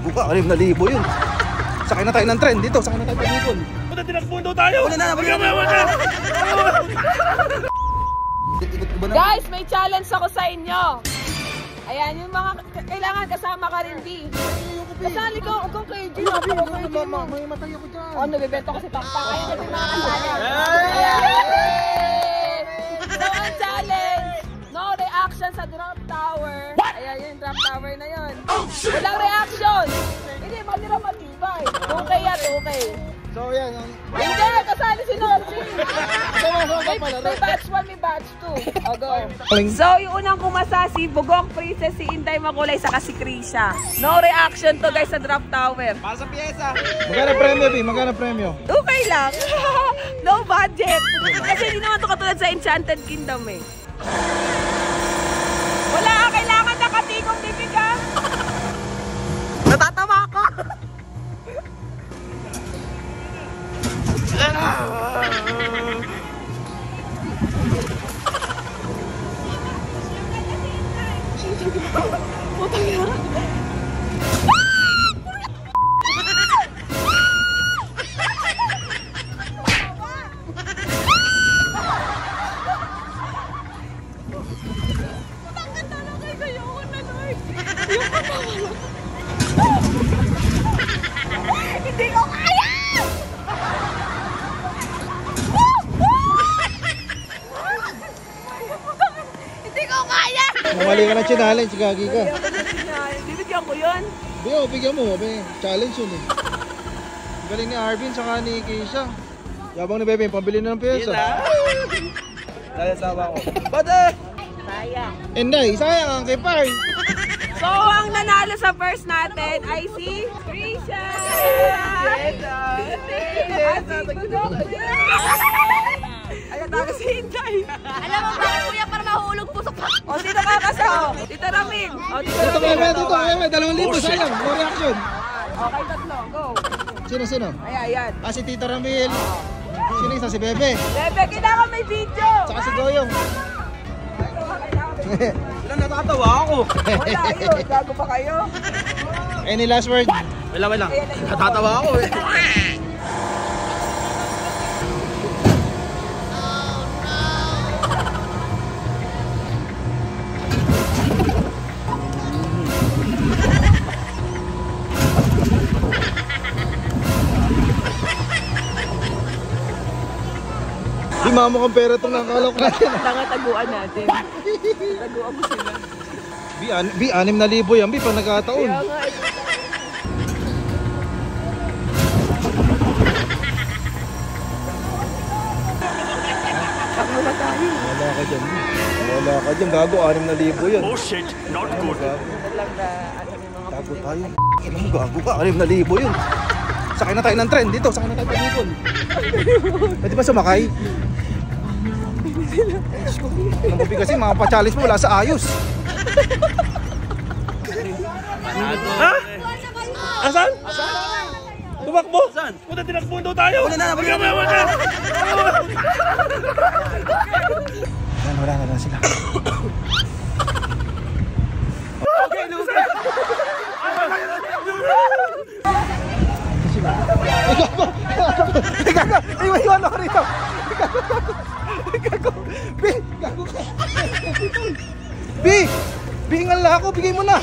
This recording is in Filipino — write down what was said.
Anim na libo yun. Sakay na tayo ng trend dito. Sakay na tayo ng ikon. Punta tinakbuhan daw tayo! Wala na, wala na. Wala na! Guys, may challenge ako sa inyo. Ayan, yung mga kailangan kasama ka rin, B. Kasali ko, huwag kang kay G. Sabi ko kay G. May matay ako dyan. Oh, nabibento kasi pakpak. Ayun kasi mga kasali. Ayan. So, ang challenge, no reaction sa drop tower. Drop tower na yun. Walang reaction. Hindi, matira matibay. 2K yan, 2K. So yan. ang- Hindi, kasali si Norsi. May, may batch 1, may batch 2. O, go. Aling- So, yung unang kumasa si Bugok Princess, si Inday Makulay, saka si Krisha. No reaction to guys sa drop tower. Magkano premyo, B? Magkano premyo? Okay lang. no budget. Kasi hindi naman to katulad sa Enchanted Kingdom eh. Mamali ka ng challenge, gagi ka. Bibigyan ko yun. Be, oh, bigyan mo, be. Challenge yun eh. Galing ni Arvin, saka ni Keisha. Yabang ni Bebe, pambili na ng pyesa. Dahil sawa ko. Bate! Sayang. Enday, sayang ang kay Par. So, ang nanalo sa first natin ay si Krisha! At si Budok. Ayan, tayo si Inday. Alam mo bakit kuya para mahulog dito kakasa. O, dito Ramin. O, dito Dito. Bebe, dito Bebe, dalawang libo, sayang. No reaction. Okay, tatlo. Go. Sino, sino? Ayan, ayan. Ah, si Tita Ramil. Sino isa? Si Bebe. Bebe, kailangan may video. Saka si Goyong. Wala natatawa ako! Wala yun. Gago pa kayo. Any last word? Wala, wala. Natatawa ako eh. Di mamo kang pera itong nakalok natin. Tanga taguan natin. Taguan mo sila. Bi, an bi, anim na libo yan, bi, pag nagkataon. Kaya nga, eh. Na tayo. Wala ka dyan, bi. Wala ka dyan, gago, anim na libo yan. Oh shit, not good. Gago, ano tayo. Mo, gago ka, anim na libo yun. Sakay na tayo ng trend dito, sakay na tayo ng ikon. Pwede ba sumakay? Ang mabi kasi mga pa-challenge mo wala sa ayos. Ha? Asan? Tumakbo? Saan? Punta tinakbuhan daw tayo! Wala na, wala na! Wala na! Wala na lang sila. Ay, gago! Ay, may iwan ako rito! Bi! Gago ka! Bi! Bi, hingal na ako! Bigay mo na!